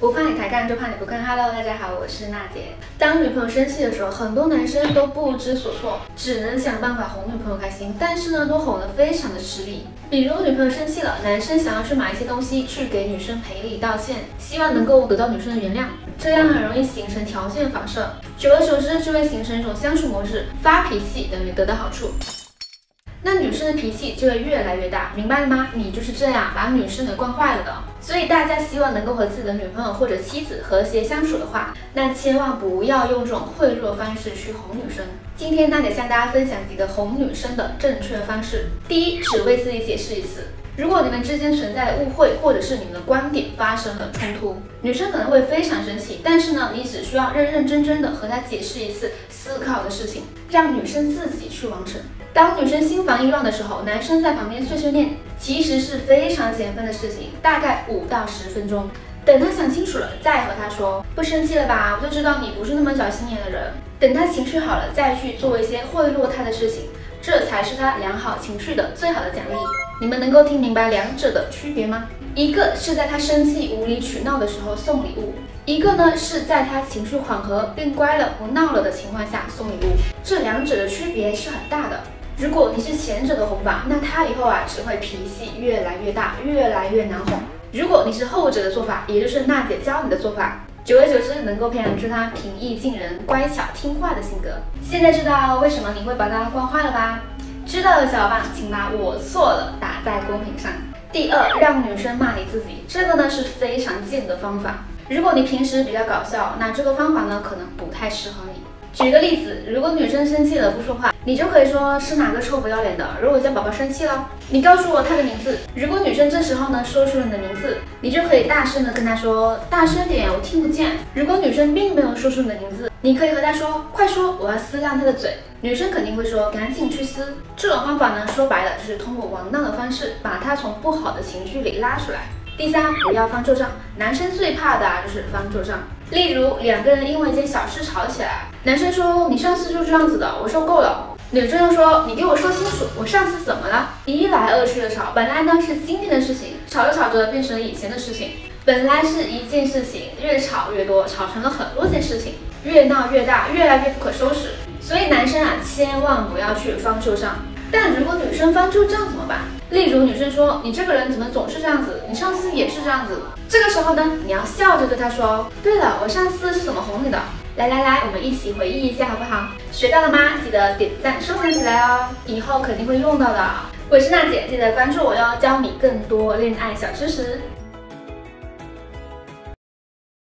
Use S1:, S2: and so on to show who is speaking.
S1: 不怕你抬杠，就怕你不看。Hello，大家好，我是娜姐。当女朋友生气的时候，很多男生都不知所措，只能想办法哄女朋友开心，但是呢，都哄得非常的吃力。比如女朋友生气了，男生想要去买一些东西去给女生赔礼道歉，希望能够得到女生的原谅，这样很容易形成条件反射，久而久之就会形成一种相处模式，发脾气等于得到好处。那女生的脾气就会越来越大，明白了吗？你就是这样把女生给惯坏了的。所以大家希望能够和自己的女朋友或者妻子和谐相处的话，那千万不要用这种贿赂的方式去哄女生。今天娜姐向大家分享几个哄女生的正确方式。第一，只为自己解释一次。如果你们之间存在误会，或者是你们的观点发生了冲突，女生可能会非常生气。但是呢，你只需要认认真真的和她解释一次思考的事情，让女生自己去完成。当女生心烦意乱的时候，男生在旁边碎碎念，其实是非常减分的事情，大概五到十分钟。等他想清楚了，再和他说，不生气了吧？我就知道你不是那么小心眼的人。等他情绪好了，再去做一些贿赂他的事情，这才是他良好情绪的最好的奖励。你们能够听明白两者的区别吗？一个是在他生气无理取闹的时候送礼物，一个呢是在他情绪缓和变乖了不闹了的情况下送礼物，这两者的区别是很大的。如果你是前者的哄法，那他以后啊只会脾气越来越大，越来越难哄。如果你是后者的做法，也就是娜姐教你的做法，久而久之能够培养出他平易近人、乖巧听话的性格。现在知道为什么你会把他惯坏了吧？知道的小伙伴，请把我错了打在公屏上。第二，让女生骂你自己，这个呢是非常贱的方法。如果你平时比较搞笑，那这个方法呢可能不太适合你。举个例子，如果女生生气了不说话，你就可以说是哪个臭不要脸的惹我家宝宝生气了，你告诉我她的名字。如果女生这时候呢说出了你的名字，你就可以大声的跟她说，大声点，我听不见。如果女生并没有说出你的名字，你可以和她说，快说，我要撕烂她的嘴。女生肯定会说，赶紧去撕。这种方法呢，说白了就是通过玩闹的方式，把她从不好的情绪里拉出来。第三，不要翻旧账。男生最怕的就是翻旧账。例如两个人因为一件小事吵起来，男生说你上次就这样子的，我受够了。女生又说你给我说清楚，我上次怎么了？一来二去的吵，本来呢是今天的事情，吵着吵着变成了以前的事情。本来是一件事情，越吵越多，吵成了很多件事情，越闹越大，越来越不可收拾。所以男生啊，千万不要去翻旧账。但如果女生翻旧账怎么办？例如女生说你这个人怎么总是这样子？你上次也是这样子。这个时候呢，你要笑着对她说：对了，我上次是怎么哄你的？来来来，我们一起回忆一下好不好？学到了吗？记得点赞收藏起来哦，以后肯定会用到的。我是娜姐，记得关注我哟，教你更多恋爱小知识。